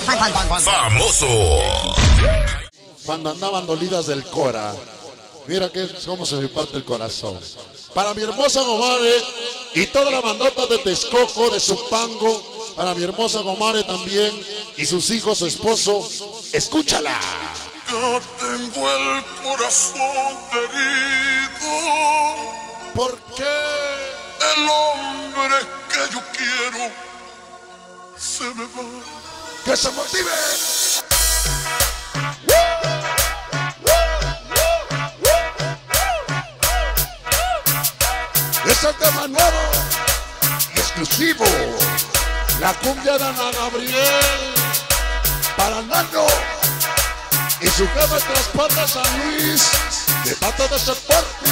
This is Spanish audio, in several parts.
Famoso. Cuando andaban dolidas del Cora. Mira que cómo se me parte el corazón. Para mi hermosa Gomare y toda la bandota de Texcoco, de Supango. Para mi hermosa Gomare también y sus hijos, su esposo. Escúchala. Ya tengo el corazón herido. ¿Por qué? El hombre que yo quiero se me va. Que se motive. Es el tema nuevo exclusivo. La cumbia de Ana Gabriel para Nano y su jefe transporte San Luis de Pato de Soporte.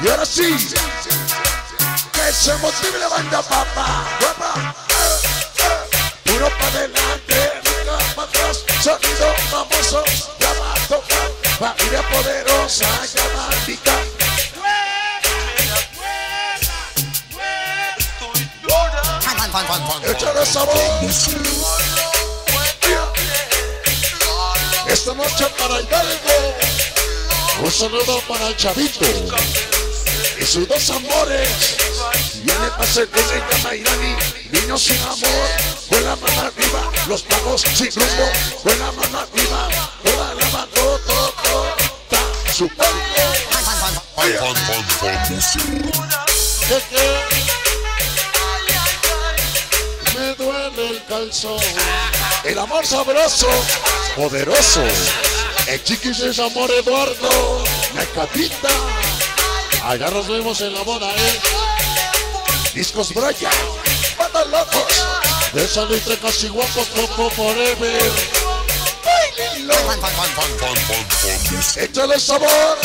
Y ahora sí, que se motive la banda, papá. eh. Puro para adelante, nunca para atrás. Sonido famoso, ya va a tocar. Familia poderosa, ya va a picar. Échale sabor. Esta noche para Hidalgo. Un saludo para el chavito y sus dos amores. Viene para ser que se llama Irani, niños sin amor, con la mano arriba, los pagos sin rumbo, con la mano arriba, toda la mano, todo, todo, ta, su. Me duele el calzón, el amor sabroso, poderoso, el chiquis es amor Eduardo, la capita. Allá nos vemos en la boda, ¿eh? Discos Brian, Patas Locos, de San Luis de casi guapos, Coco Forever. Échale sabor.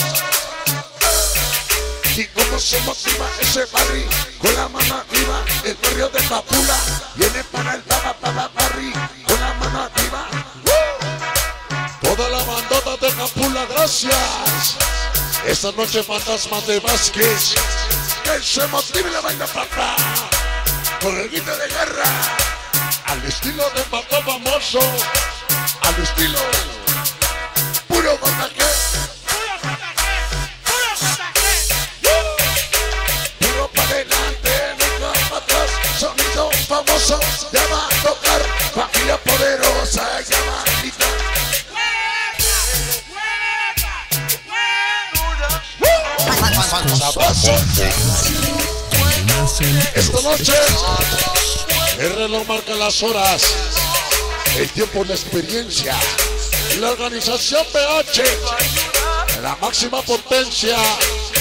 Y cómo se motiva ese barri, con la mano arriba, el barrio de Papula, viene para el Baba Baba Barri, con la mano arriba. Toda la bandota de Capula, gracias. Esta noche fantasmas de Vázquez. Que se motive la banda papá. Con el grito de guerra. Al estilo de Pato famoso. Al estilo. Puro Guataque. Puro para adelante, nunca para atrás. Sonido famoso. Ya va a tocar. Esta noche el reloj marca las horas, el tiempo, la experiencia, la organización PH, la máxima potencia,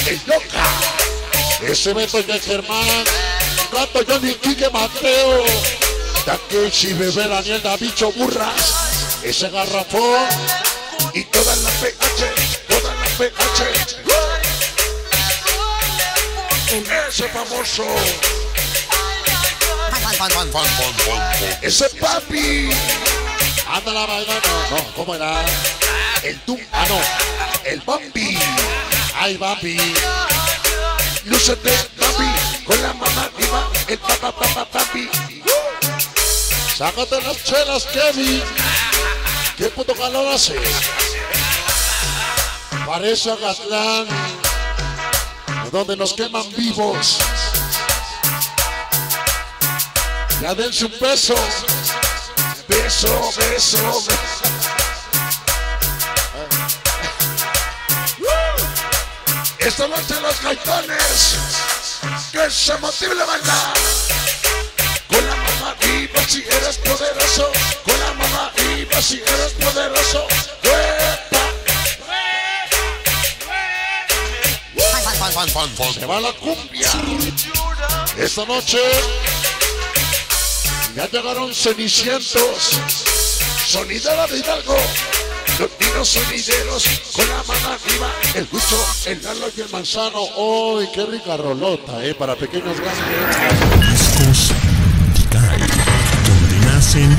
el Yoka, ese Beto de Germán, Gato Johnny Quique Mateo, Takeshi Bebé Daniel Davicho Burras, ese garrafón y toda la PH, toda la PH. Ese famoso, ese papi. Anda la bailando, no, ¿cómo era? El tum, ah no, el papi. Ay, papi. Lúcete, papi, con la mamá arriba, el papá, papá, papi. Sácate las chelas, Kevin. ¿Qué puto calor hace? Parece Agatlán donde nos queman vivos. Ya dense un beso. Beso, beso, beso. Esta noche los gaitones. Que se motive la banda. Con la mamá viva si eres poderoso. Con la mamá viva si eres poderoso. Se va la cumbia. Esta noche ya llegaron cenicientos. Sonidera de Hidalgo. Los niños sonideros con la mano arriba. El Gucho, el Lalo y el Manzano. ¡Uy, qué rica rolota, eh! Para pequeños grandes. Discos donde nacen